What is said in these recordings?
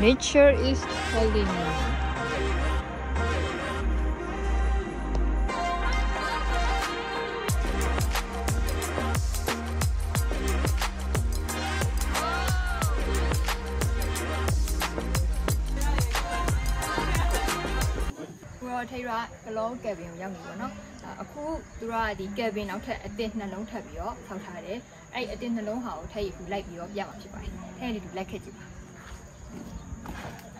Nature is calling me. ကိုရောထိတ်ရကလောကယ်ဘင်ကိုရောက်နေပါတော့။အခုသူတို့ကဒီကယ်ဘင်နောက်ထပ်အသစ်နှလုံးထပ်ပြီးတော့ဆောက်ထားတယ်။အဲ့ဒီအသစ်နှလုံးဟာကိုထည့်ရခုလိုက်ပြီးတော့ပြမှာဖြစ်ပါတယ်။ထည့်ရတူလိုက်ခဲ့ကြည့်ပါ။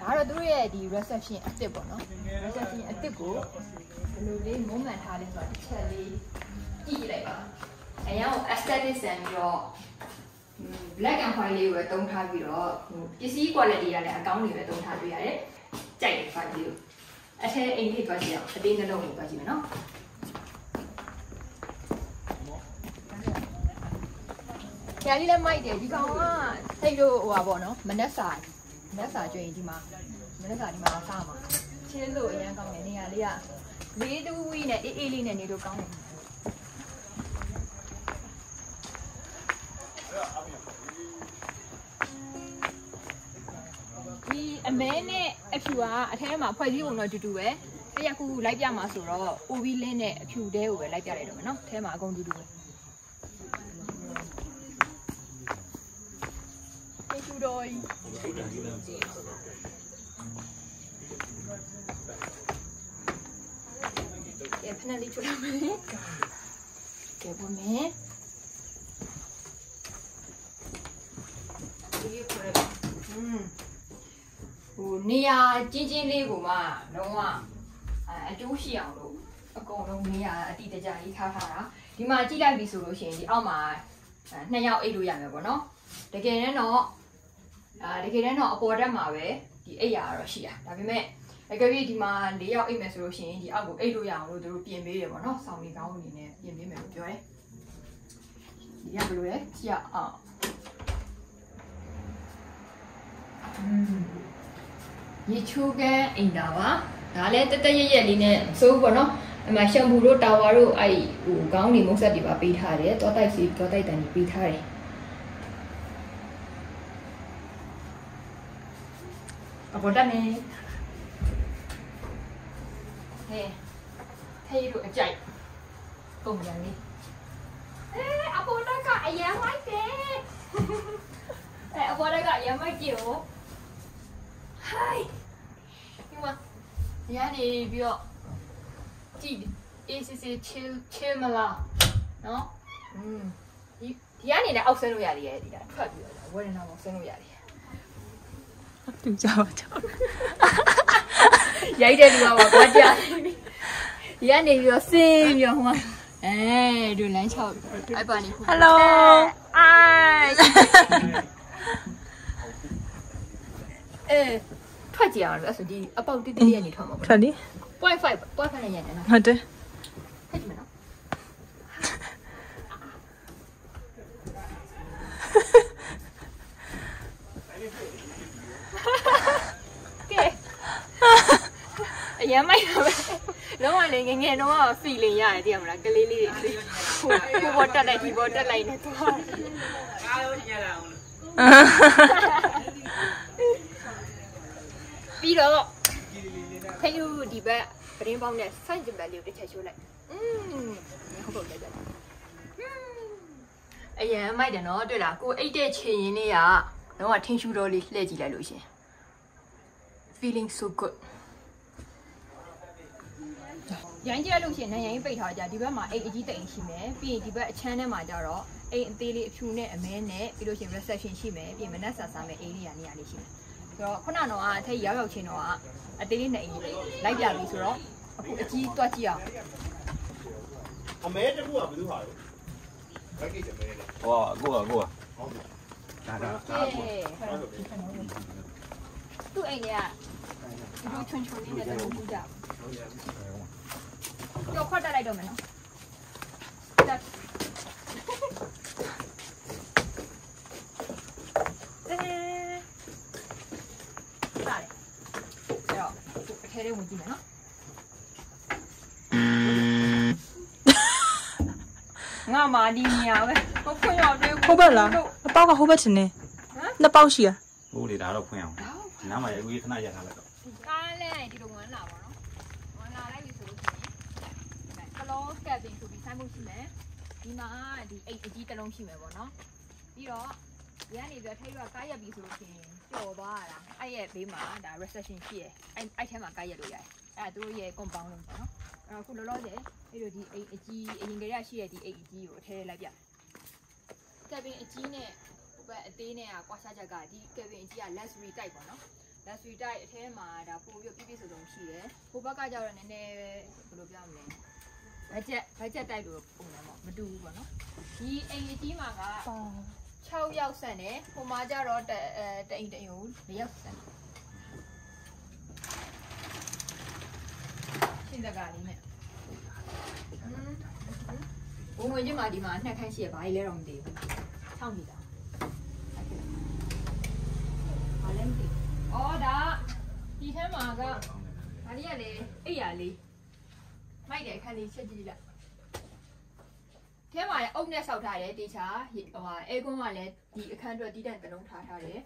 ဒါကတော့သူတို့ရဲ့ဒီ reception အသစ်ပေါ့နော်။ reception အသစ်ကိုဘယ်လိုလေးမုံမှန်ထားလဲဆိုတော့တစ်ချက်လေးကြည့်လိုက်ပါ။အရင်က aesthetic ဆန်ပြီးတော့ black and white လေးကိုပဲတုံးထားပြီးတော့ဟိုပစ္စည်း quality ကလည်းအကောင်းကြီးပဲတုံးထားတွေ့ရတယ်။ကြိုက်တယ် file လေးကိုအထက်အိမ်လေးသွားကြည့်အောင်အသေးနှလုံးကိုသွားကြည့်မယ်နော်။ကျန်လေးလည်းမိုက်တယ်ဒီကောင်ကစိတ်လို့ဟိုပါပေါ့နော်မနက်စာမ နက်စာကျွရင်ဒီမှာမနက်စာဒီမှာစားမှာချင်းလို့အရင်ကောင်းတယ်နေရာလေးကလေးတူဝီနဲ့အေးအေးလေးနဲ့နေလို့ကောင်းတယ်ဒီအမဲနဲ့အဖြူကအထဲမှာဖွဲ့စည်းပုံတော့တူတူပဲတရက်ခုလိုက်ပြမှာဆိုတော့ OV လင်းနဲ့အဖြူတဲကိုပဲလိုက်ပြလိုက်တော့မယ်နော်အထဲမှာအကုန်တူတူပဲကျေးဇူး တော်ကြီးကဲဖနက်လေးချွတ်လိုက်မယ်ကဲဘုမေဒီကိုရอืมဟိုနေရာချင်းချင်းလေးကိုမှလုံးဝအဲအကျိုးရှိအောင်လို့အကုန်လုံးနေရာအတိတကျကြီးထားထားတာဒီမှာကြည့်လိုက်ပြီဆိုလို့ရှိရင်ဒီအောက်မှာအဲနှစ်ယောက်အိတ်လို့ရမယ်ပေါ့နော်တကယ်တမ်းတော့ အာတကယ်တမ်းတော့အပေါ်တက်မှာပဲဒီအိတ်ရတော့ရှိတာဒါပေမဲ့အကယ်၍ဒီမှာ၄ယောက်အိတ်မယ်ဆိုလို့ရှိရင်ဒီအောက်ကိုအိတ်လို့ရအောင်လို့သူတို့ပြင်ပေးတယ်ပေါ့နော်ဆောင်းမီကောင်းအနေနဲ့ပြင်ပေးမယ်လို့ပြောတယ်ဒီကဘယ်လိုလဲကြည့်ရအောင်อืมရေချိုးကန်အိမ်တာပါဒါလည်းတက်တက်ရက်ရက်လေးနဲ့စိုးပေါ့နော်အမရှမ်ပူတို့တာဝါတို့အဲ့ဟိုခေါင်းနေမုတ်ဆက်တွေပါပေးထားတယ်တောတိုက်စီတောတိုက်တန်တွေပေးထားတယ် အပေါ်တက်နေဟဲ့ထေးတို့အကြိုက်ပုံစံလေးအဲအပေါ်တက်ကအရန်မိုက်တယ်အဲအပေါ်တက်ကအရန်မိုက်ကြည့်ဦး Hi ဒီမှာညနေပြီးတော့ကြည့်အေးစစ်စစ် chill chill မလားနော်อืมဒီဒီကနေလည်းအောက်ဆင်းလို့ရသေးရဲ့ဒီကထွက်ပြီးတော့ဝယ်နေတော့ဆင်းလို့ရတယ်သူ ကြောက်ကြောက်ရိုက်တဲ့လူကပါကွာကြာဒီကနေပြီးတော့ဆင်းပြီးတော့ဟိုမှာအဲဒီလမ်းချောက်အဲ့ပါနေခုဟယ်လိုအိုင်အဲထွက်ကြည့်အောင်လို့အဲ့ဆိုဒီအပေါက်တိတိလေးကနေထွက်မှာပေါ့ထွက်လေ0.5 0.5နဲ့ရတယ်နော်ဟုတ်တယ် ဖက်ကြည့်မယ်နော်ကဲ အရင်မိုက်တော့ပဲလုံးဝလေငယ်ငယ်တော့ feeling ရတယ်တည်ရမလားကလေးလေးတွေဟိုကိုဘောတက်လိုက်ဒီဘောတက်လိုက်နေတော့ပြီးတော့ဖေယူဒီဘက်ပရင်းပေါင်းနဲ့စိုက်ကြက်လေးကိုတစ်ချက်ချိုးလိုက်อืมဟုတ်ပေါ့လေကြအရင်မိုက်တယ်နော်တွေ့လားကိုအိတ်တဲ့ချင်ရင်လေးကလုံးဝထင်းရှူတော်လေးလှည့်ကြည့်လိုက်လို့ရှင် feeling so good ရိုင်းကြက်လို့ရှိရင်နိုင်ရိုင်းပိတ်ထားကြဒီဘက်မှာအိတ်အကြီးတိတ်ရှိမယ်ပြီးရင်ဒီဘက်အချမ်းထဲမှာကြတော့အိတ်အသေးလေးအဖြူနဲ့အမဲနဲ့ပြီးလို့ရှိရင် reception ရှိမယ်ပြီးရင်မနက်ဆာဆာမဲ့ area နေရာလေးရှိမယ်ဆိုတော့ခုနကတော့အထက်ရောက်ရောက်ချင်းတော့အသေးလေးနဲ့အိမ်လိုက်ပြပြီဆိုတော့အခုအကြီးတွက်ကြည့်အောင်အမဲတခုကဘယ်သူဟာလဲဘက်ကိတ်အမဲလေဟောကိုကကိုကဒါဒါကဲသူ့အိမ်ကဒီလိုချွန်ချွန်လေးနဲ့တူတူ ကြတော့ခွတ်တက်လိုက်တော့မယ်နော်တက်အဲဒါလေအဲ့တော့အထဲလေးဝင်ကြည့်မယ်နော်ငါမာဒီနေရပဲမဖွင့်ရသေးဘူးဟုတ်ပါလားအပေါက်ကဟုတ်ပါချင်နေနှစ်ပေါက်ရှိရဟိုလေဒါတော့ဖွင့်အောင်ဒါဖွနားမှာရေခဏရထားလိုက်တော့ကားလဲဒီလိုဝင်လာပါတော့ဝင်လာလိုက်ပြီဆိုလို့ရှိ ရင်ကလောကက်ဘင်ဆိုပြီးဆိုင်းဖို့ရှိမယ်ဒီမှာဒီအိတ်အကြီးတစ်လုံးရှိမယ်ပေါ့နော်ပြီးတော့ဒီကနေပြီးထိတ်ရကားရက်ပြီဆိုလို့ရှိရင်ပျော်သွားတာအဲ့ရဲ့ဘေးမှာဒါ reception ရှိရယ်အဲ့အဲ့ထဲမှာကားရက်လို့ရတယ်အဲ့ဒါသူတို့ရဲ့ compound လုံးပေါ့နော်အဲ့တော့ခုလောလောဆယ်အဲ့လိုဒီအိတ်အကြီးအရင်ကတည်းကရှိရဒီအိတ်အကြီးကိုအထဲလိုက်ပြကက်ဘင်အကြီးနဲ့ဟိုဘက်အသေးနဲ့ကကွာခြားချက်ကဒီကက်ဘင်အကြီးက luxury type ပေါ့နော် luxury type အထဲမှာဒါပို့ပြီးပြည့်ပြည့်စုံစုံရှိတယ်။ဟိုဘက်ကကျတော့နည်းနည်းဘယ်လိုပြောမလဲ။ budget budget type လို့ပုံစံပေါ့မတူဘူးပေါ့နော်။ဒီအိမ်အကြီးမှာက6ယောက်ဆန်တယ်။ဟိုမှာကျတော့တအဲတအိမ်တအိမ်ကို4ယောက်ဆန်တယ်။ရှင်းတကားလေးနဲ့။ဘုံဝင်ချင်းမှာဒီမှာနှစ်ခန်းရှိရဘာကြီးလဲတော့မသိဘူး။6မီတာ။ဘာလဲမသိဘူး။အော်ဒါဒီထဲမှာကဒါလေးကလေအိပ်ရလေး မိုက်တယ်ခန်းလေးချက်ကြည့်လိုက်ထဲမှာလည်းအုပ်နဲ့ဆောက်ထားတယ်တေချာဟိုဟာအဲကွန်းကလည်းဒီအခန်းအတွက်တီးတန့်တစ်လုံးထားထားတယ်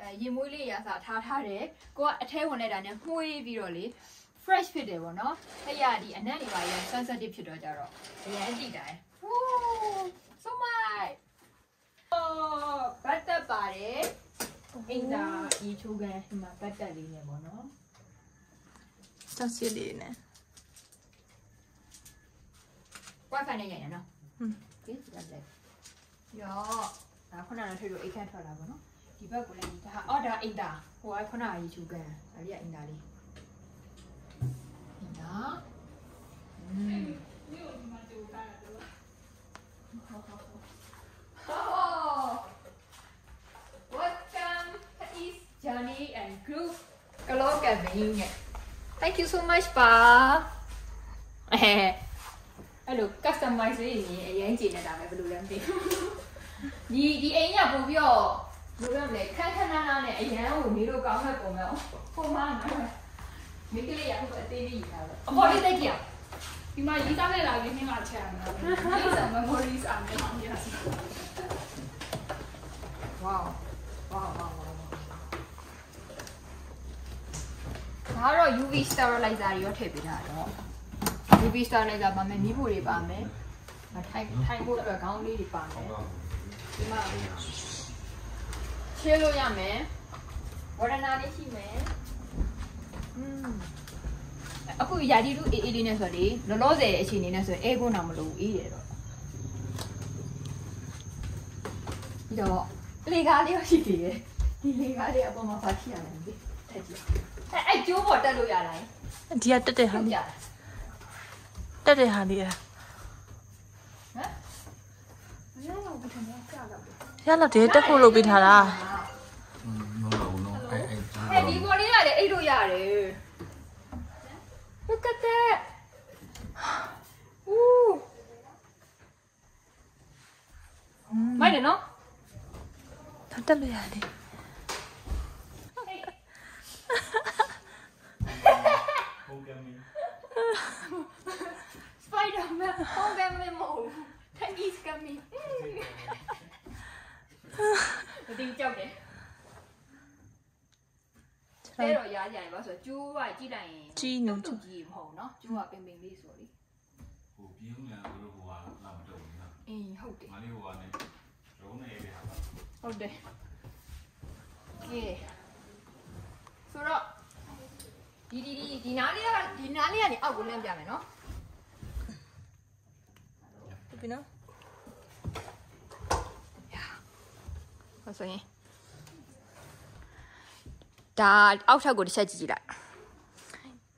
အဲရင်မွေးလေးရစားထားထားတယ်ကိုကအထဲဝင်လိုက်တာနဲ့မှုေးပြီးတော့လေ fresh ဖြစ်တယ်ပေါ့နော်အဲ့ရဒီအနက်တွေပါရ sensitive ဖြစ်တော့ကြတော့အရင်ကြည့်တိုင်းဟိုး so much အော်ဘတ်တက်ပါတယ်အင်တာဒီချိုးကန်ဒီမှာဘတ်တက်လေးနဲ့ပေါ့နော်ကြောက်စစ်လေးနဲ့ wifi နဲ့ရိုက်ရနော်ဟွန်းဒီစကလက်ရောဒါခုနကထွေလို့အိတ်ခန့်ထွက်လာပါတော့ဒီဘက်ကိုလည်းဒါအော်ဒါအိတ်တာဟိုကခုနကရေချူကန်ဒါလေးကအိတ်တာလေးအိတ်တာอืมဟော Welcome to East Journey and Group Glow Cabin Thank you so much ပါ အဲအဲ့လို customize လေးနေအရင်ကြည့်နေတာပဲဘယ်လိုလဲမသိဘူးဒီဒီအိမ်ကပို့ပြီးတော့ဘယ်လိုလဲမလဲခက်ခက်နားနားနဲ့အရန်ကိုနေလို့ကောင်းမဲ့ပုံမဲ့ဟိုမှာနော်မိကလေးရဟိုအသေးလေးယူတာပဲအပေါ်လေးတက်ကြည့်ဒီမှာရေးသားတဲ့လာရင်းနှင်းမှာချက်ရမှာ။ These are memories and memories. wow wow wow wow ဒါကတော့ UV sterilizer တွေရောထည့်ပေးတာတော့ UV sterilizer ပါမယ်မီးဖို့တွေပါမယ်ထိုင်ထိုင်ဖို့အတွက်ခေါင်းလေးတွေပါမယ်ဒီမှာချေလို့ရမယ်ဝရဏလေးရှိမယ်อืมအခုယာဒီလူအေးအေးလေးနဲ့ဆိုလေလောလောဆယ်အခြေအနေနဲ့ဆိုအဲကုန်းတော့မလို့အေးတယ်တော့ပြီးတော့လေကားလေးရှိသေးတယ်ဒီလေကားလေးအပေါ်မှာဖာချိရတယ်ဒီထက်ကြည့်အဲအဲကျိုးပေါ်တက်လို့ရလားဒီကတက်တဲ့ဟာဟုတ်လေးကြ တက်တဲ့ဟာလေးอ่ะဟမ်။ရောတော့ဘယ်ထင်လဲကြာတော့ရတော့ဒီတက်ဖို့လုပ်ပေးထားတာမဟုတ်ဘူးနော်အဲ့အဲ့အဲဒီပေါ်လေးကလည်းအိတ်လို့ရတယ် Look at that Ooh မိုက်တယ်နော်တက်လို့ရတယ်ဟုတ်ကဲ့ မင်း Spider-Man ဟုတ်တယ်မမို့ Chinese coming ဒီကြောက်တယ်အဲ့တော့ရားကြရင်ပါဆိုကျိုးကကြည့်လိုက်ရင်ကြီးနေတူကြီးမဟုတ်နော်ကျိုးကပင်ပင်လေးဆိုလေဟိုပြင်းလာလို့ဟိုကလာမတော့ဘူးနော်အင်းဟုတ်တယ်ငါလေးဟိုကနေရုံးနေရတာဟုတ်တယ်ကဲဆိုတော့ဒီဒီဒီဒီနားလေးကဒီနားလေးကနေအောက်ကိုလမ်းပြမယ်နော်ဟုတ် ပြီနော်ဟုတ်ဆိုရင်ဒါအောက်ထပ်ကိုတစ်ချက်ကြည့်ကြည့်လိုက်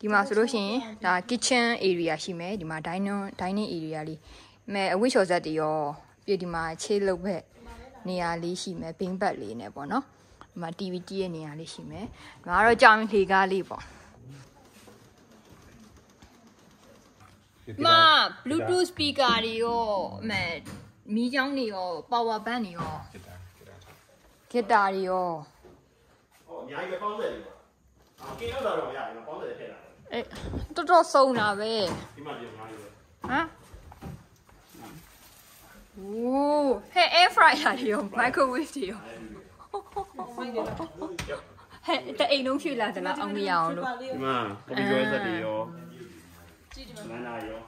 ဒီမှာဆိုလို့ရှိရင်ဒါ kitchen area ရှိမယ်ဒီမှာ dining dining area လေးမဲအဝတ်လျှော်ဆက်တွေရောပြီးဒီမှာခြေလုပ်ဘက်နေရာလေးရှိမယ်ဘင်းဘက်လေးနဲ့ပေါ့နော်ဒီမှာ TV ကြည့်ရဲ့နေရာလေးရှိမယ်ဒီမှာကတော့ကြောင်လေကားလေးပေါ့ မှာ bluetooth speaker တွေရောအမဲမီးချောင်းတွေရော power bank တွေရောဖြစ်တာဖြစ်တာဂစ်တာတွေရောဟောအများကြီးပဲပေါင်းတယ်ဒီမှာအာကင်းရောက်တာတော့မရဘူးပေါင်းတယ်ထည့်တာအဲတော်တော်စုံတာပဲဒီမှာပြင်အများကြီးပဲဟမ်โอ้ဟဲ့ air fryer တွေရော microwave တွေရော။မိုက်တယ်လားဟဲ့တအိမ်လုံးဖြူလာသလားအောင်မရအောင်လို့ဒီမှာကိုပြီးရွေးစက်တွေရော ကြည့်ဒီမှာနာရော